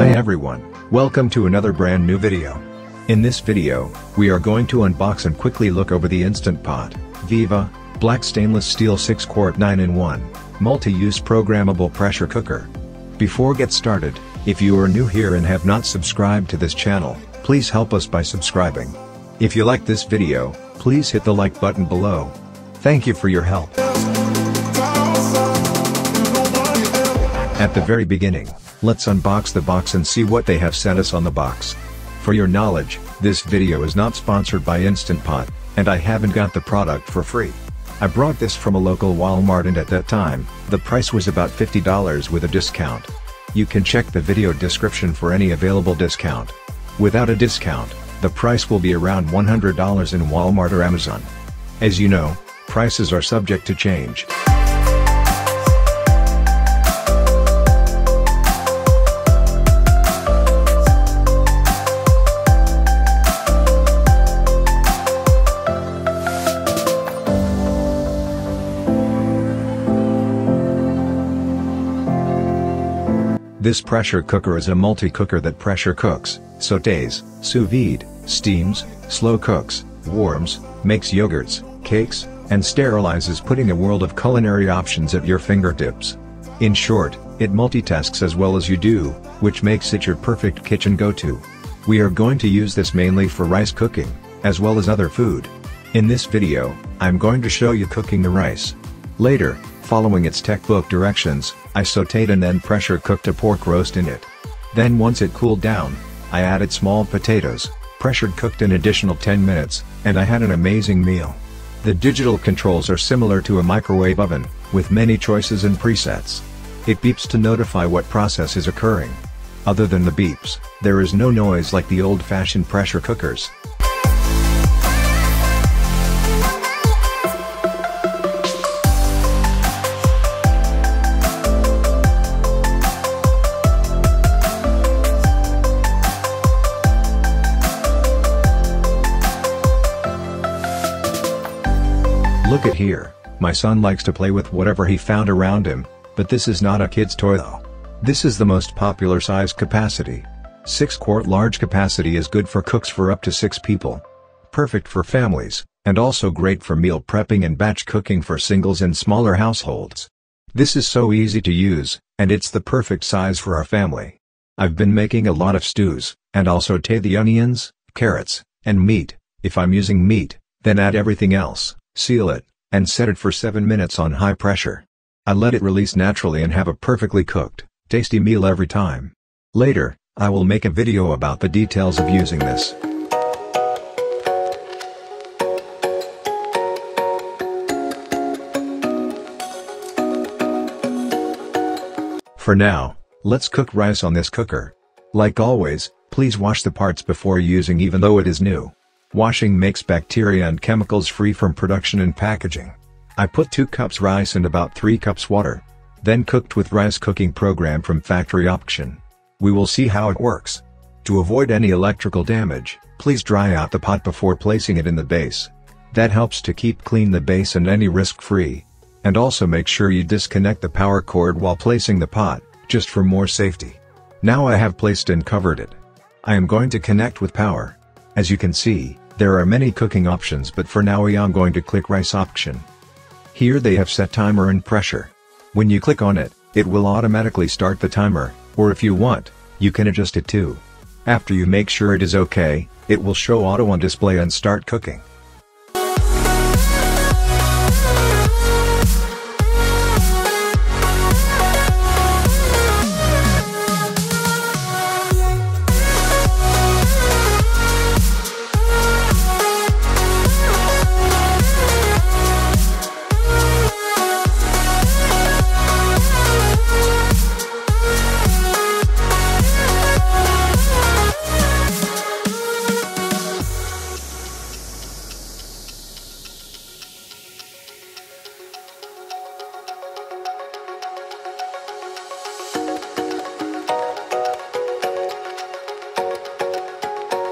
Hi everyone, welcome to another brand new video. In this video, we are going to unbox and quickly look over the Instant Pot, Viva, Black Stainless Steel 6 quart 9-in-1, Multi-Use Programmable Pressure Cooker. Before get started, if you are new here and have not subscribed to this channel, please help us by subscribing. If you like this video, please hit the like button below. Thank you for your help. At the very beginning, let's unbox the box and see what they have sent us on the box. For your knowledge, this video is not sponsored by Instant Pot, and I haven't got the product for free. I brought this from a local Walmart and at that time, the price was about $50 with a discount. You can check the video description for any available discount. Without a discount, the price will be around $100 in Walmart or Amazon. As you know, prices are subject to change. This pressure cooker is a multi-cooker that pressure cooks, sautés, sous vide, steams, slow cooks, warms, makes yogurts, cakes, and sterilizes putting a world of culinary options at your fingertips. In short, it multitasks as well as you do, which makes it your perfect kitchen go-to. We are going to use this mainly for rice cooking, as well as other food. In this video, I'm going to show you cooking the rice. Later, following its textbook directions, I sautéed and then pressure cooked a pork roast in it. Then once it cooled down, I added small potatoes, pressure cooked an additional 10 minutes, and I had an amazing meal. The digital controls are similar to a microwave oven, with many choices and presets. It beeps to notify what process is occurring. Other than the beeps, there is no noise like the old-fashioned pressure cookers. Look at here, my son likes to play with whatever he found around him, but this is not a kid's toy though. This is the most popular size capacity. 6 quart large capacity is good for cooks for up to 6 people. Perfect for families, and also great for meal prepping and batch cooking for singles and smaller households. This is so easy to use, and it's the perfect size for our family. I've been making a lot of stews, and I'll saute the onions, carrots, and meat. If I'm using meat, then add everything else seal it, and set it for 7 minutes on high pressure. I let it release naturally and have a perfectly cooked, tasty meal every time. Later, I will make a video about the details of using this. For now, let's cook rice on this cooker. Like always, please wash the parts before using even though it is new. Washing makes bacteria and chemicals free from production and packaging. I put 2 cups rice and about 3 cups water. Then cooked with rice cooking program from factory option. We will see how it works. To avoid any electrical damage, please dry out the pot before placing it in the base. That helps to keep clean the base and any risk free. And also make sure you disconnect the power cord while placing the pot, just for more safety. Now I have placed and covered it. I am going to connect with power. As you can see, there are many cooking options but for now I am going to click rice option. Here they have set timer and pressure. When you click on it, it will automatically start the timer, or if you want, you can adjust it too. After you make sure it is okay, it will show auto on display and start cooking.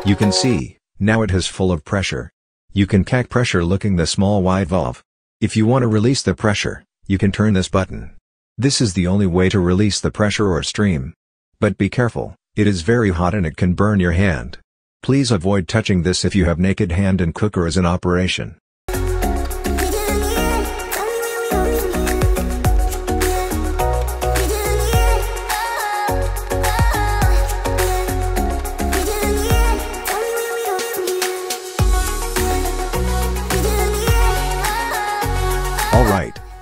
You can see, now it has full of pressure. You can cack pressure looking the small wide valve. If you want to release the pressure, you can turn this button. This is the only way to release the pressure or stream. But be careful, It is very hot and it can burn your hand. Please avoid touching this if you have naked hand and cooker is in operation.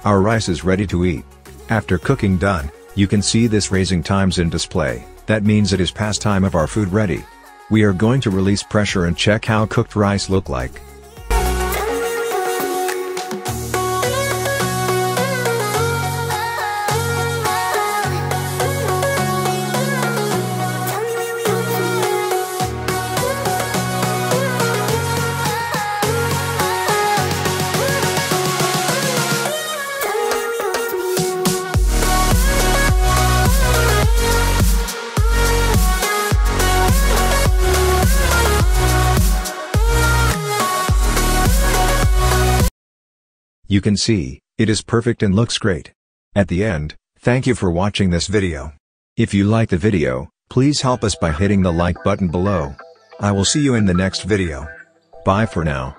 Our rice is ready to eat. After cooking done, you can see this raising times in display, that means it is past time of our food ready. We are going to release pressure and check how cooked rice look like. You can see, it is perfect and looks great. At the end, thank you for watching this video. If you like the video, please help us by hitting the like button below. I will see you in the next video. Bye for now.